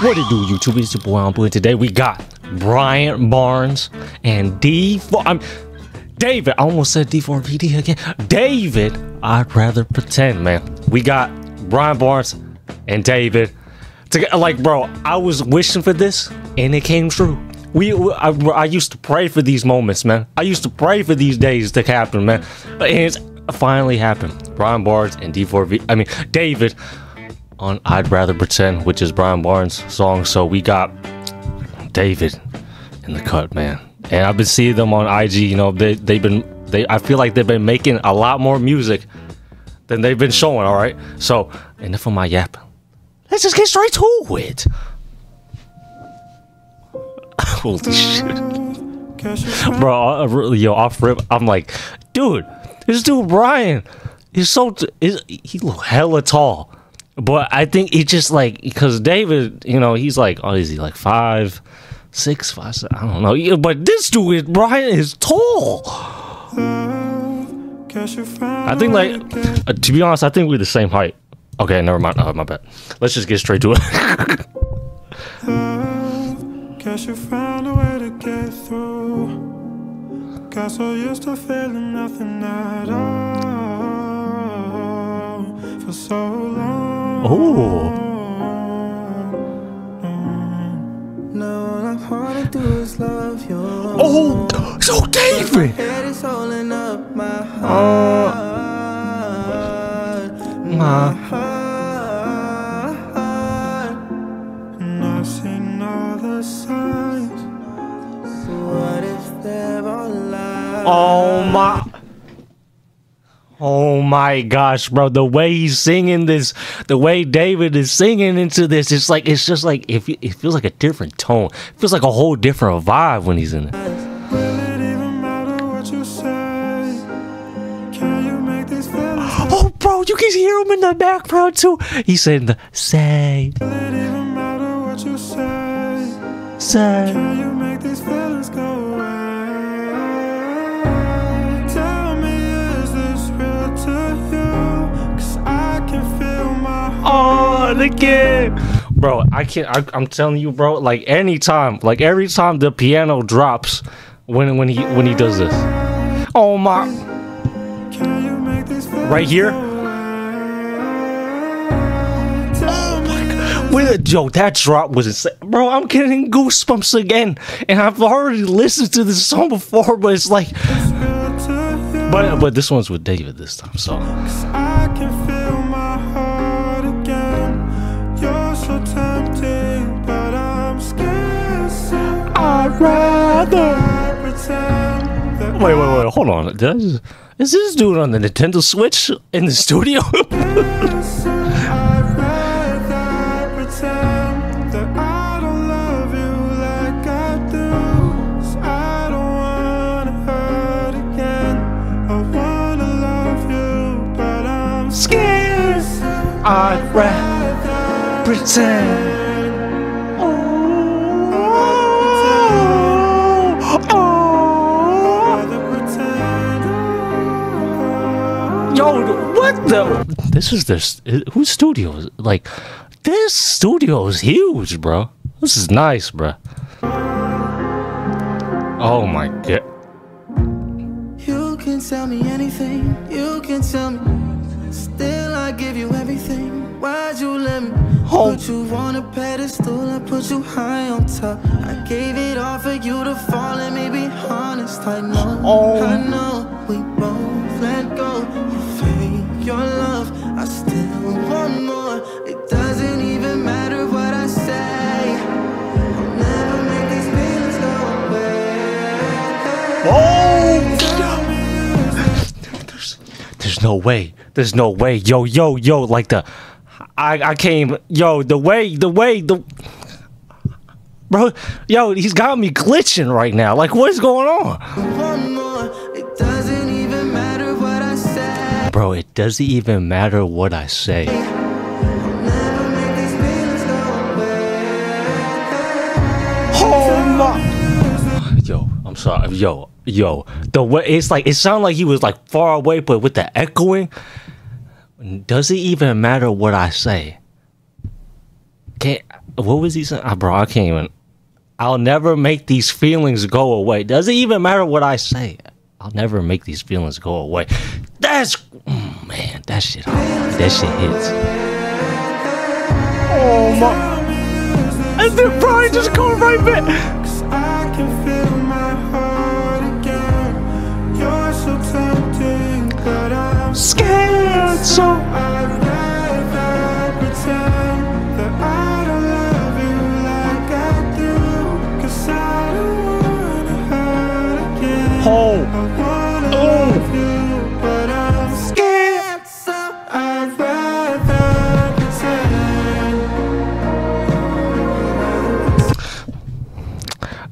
What it do, YouTube? It's your boy Anbu, and today we got Bryant Barnes and D4. I'm David. I almost said D4VD again. David. I'd rather pretend, man. We got Bryant Barnes and David. To, like, bro, I was wishing for this, and it came true. We, I, I used to pray for these moments, man. I used to pray for these days to happen, man. And it's finally happened. Bryant Barnes and D4V. I mean, David on I'd Rather Pretend, which is Bryant Barnes' song. So we got David in the cut, man. And I've been seeing them on IG, you know, they they've been they I feel like they've been making a lot more music than they've been showing, all right? So enough of my yapping. Let's just get straight to it. Holy shit. Bro, really, yo, off rip, I'm like, dude, this dude Bryant he's so, is, he look hella tall. But I think he just like because David, you know, he's like, oh, is he like five, six, five? Seven, I don't know. Yeah, but this dude, Bryant, is tall. I think like, uh, to be honest, I think we're the same height. Okay, never mind. Oh, my bad. Let's just get straight to it. Guess you found a way to get through. Got so used to feeling nothing at all for so long. Oh, oh Now all I wanna do is love you. oh, so David. Head is holding up my uh. heart. My uh. heart. And I've seen all the signs. What if they're all lies? Oh my. Oh my gosh, bro. The way he's singing this, the way David is singing into this, it's like, it's just like, it, it feels like a different tone. It feels like a whole different vibe when he's in it. Will it even matter what you say? Can you make these feelings go? Oh, bro, you can hear him in the background too. He's saying the say, Will it even matter what you say? On again. Bro, I can't. I, I'm telling you, bro. Like anytime, like every time the piano drops, when when he when he does this. Oh my! Right here. Oh with yo, that drop was insane, bro. I'm getting goosebumps again, and I've already listened to this song before, but it's like, but but this one's with David this time, so rather. Pretend that Wait, wait, wait, hold on. Did I just, is this dude on the Nintendo Switch in the studio? I'd rather pretend that I don't love you like I do. I don't wanna hurt again. I wanna love you, but I'm scared. I'd rather pretend Yo, what the? This is this. Whose studio is like? This studio is huge, bro. This is nice, bro. Oh my god. You can tell me anything, you can tell me. Still, I give you everything. Why'd you let me Oh. put you on a pedestal? I put you high on top. I gave it all for you to fall and me be honest. I know, Oh. I know. We your love. I still want more. It doesn't even matter what I say. I'll never make these feelings go away. Oh. There's, there's no way. There's no way. Yo, yo, yo. Like the, I, I came. Yo, the way, the way, the. Bro, yo, he's got me glitching right now. Like, what is going on? Bro, it doesn't even matter what I say. Oh. Yo, I'm sorry. Yo, yo. The way it's like it sounded like he was like far away, but with the echoing, does it even matter what I say? Can't what was he saying? Ah, bro, I can't even. I'll never make these feelings go away. Doesn't even matter what I say. I'll never make these feelings go away. That's mm, man, that shit. That shit hits. Oh my! And then Bryant just go right back.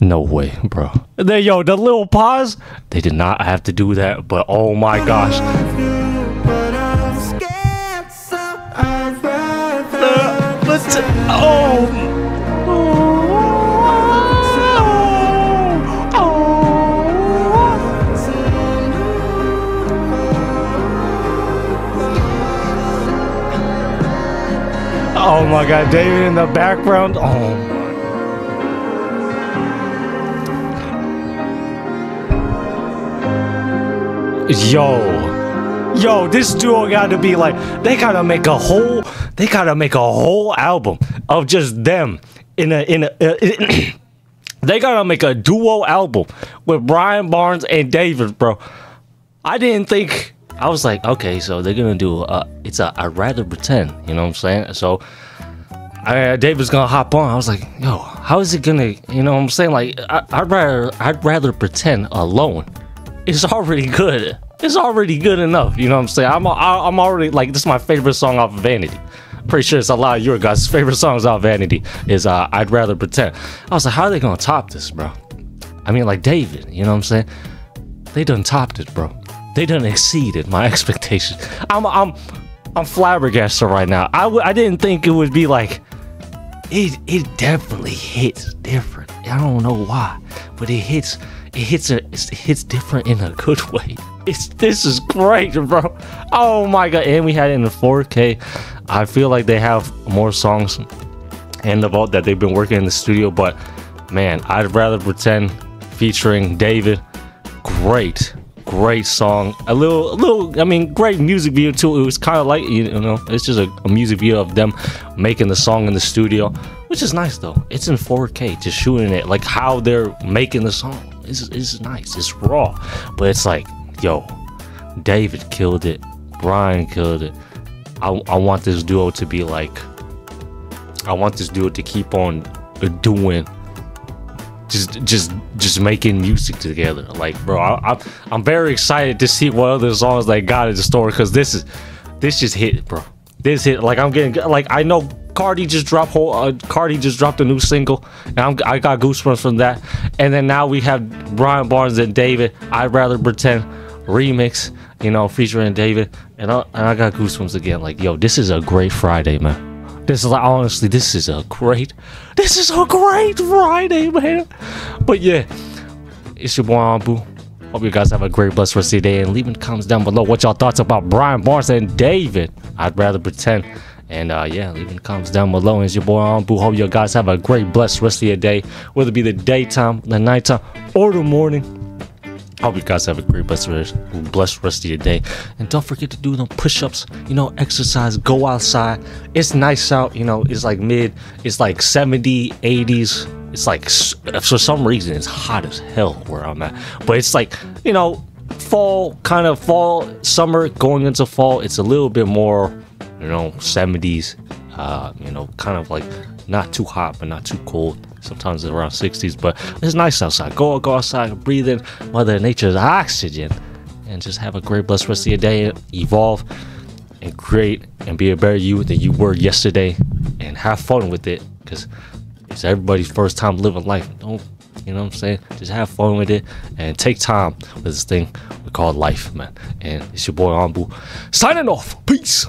No way, bro. There, yo, the little pause. They did not have to do that, but oh my gosh. Love you, but I'm scared, so I'd rather uh, Let's. Oh. oh. Oh my god, David in the background. Oh Yo. Yo, this duo gotta be like they gotta make a whole they gotta make a whole album of just them in a in a uh, they gotta make a duo album with Bryant Barnes and David, bro. I didn't think I was like, okay, so they're gonna do a, it's a I'd rather pretend, you know what I'm saying? So I, David's gonna hop on. I was like, yo, how is it gonna you know what I'm saying? Like I, I'd rather I'd rather pretend alone. It's already good. It's already good enough. You know what I'm saying? I'm I'm already like this is my favorite song off of Vanity. Pretty sure it's a lot of your guys' favorite songs off Vanity is uh, I'd rather pretend. I was like, how are they gonna top this, bro? I mean, like David, you know what I'm saying? They done topped it, bro. They done exceeded my expectations. I'm I'm I'm flabbergasted right now. I w- I didn't think it would be like it it definitely hits different. I don't know why, but it hits it hits a it hits different in a good way. It's this is great, bro. Oh my god! And we had it in the 4K. I feel like they have more songs in the vault that they've been working in the studio, but man, I'd rather pretend featuring David. Great, great song. A little, a little. I mean, great music video too. It was kind of like you know, it's just a, a music video of them making the song in the studio, which is nice though. It's in 4K, just shooting it like how they're making the song. It's, it's nice. It's raw, but it's like, yo, David killed it. Bryant killed it. I, I want this duo to be like I want this duo to keep on doing just just just making music together like bro I, i'm very excited to see what other songs they got in the store because this is this just hit bro this hit like i'm getting like i know cardi just dropped whole uh, cardi just dropped a new single and I'm, i got goosebumps from that and then now we have bryant barnes and david i'd rather pretend remix you know featuring david and I, and I got goosebumps again like yo this is a great friday man this is like honestly, this is a great, this is a great Friday, man. But yeah, it's your boy Anbu. Hope you guys have a great blessed rest of your day and leave in the comments down below what y'all thoughts about Bryant Barnes and David. I'd rather pretend. And uh, yeah, leave in the comments down below. It's your boy Anbu. Hope you guys have a great blessed rest of your day, whether it be the daytime, the nighttime, or the morning. Hope you guys have a great blessed rest, blessed rest of your day. And don't forget to do them push-ups, you know, exercise, go outside. It's nice out, you know, it's like mid, it's like 70, 80s. It's like, for some reason, it's hot as hell where I'm at. But it's like, you know, fall, kind of fall, summer, going into fall, it's a little bit more, you know, 70s, uh, you know, kind of like not too hot, but not too cold. Sometimes it's around 60s, but it's nice outside. Go go outside, breathe in Mother Nature's oxygen, and just have a great blessed rest of your day. Evolve and create and be a better you than you were yesterday, and have fun with it because it's everybody's first time living life. Don't you know what I'm saying? Just have fun with it and take time with this thing we call life, man. And it's your boy Anbu signing off. Peace.